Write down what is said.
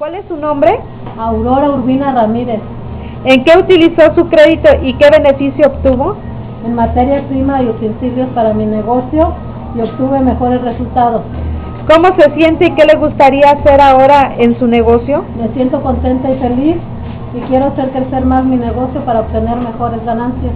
¿Cuál es su nombre? Aurora Urbina Ramírez, ¿En qué utilizó su crédito y qué beneficio obtuvo? en materia prima y utensilios para mi negocio y obtuve mejores resultados. ¿Cómo se siente y qué le gustaría hacer ahora en su negocio? Me siento contenta y feliz y quiero hacer crecer más mi negocio para obtener mejores ganancias.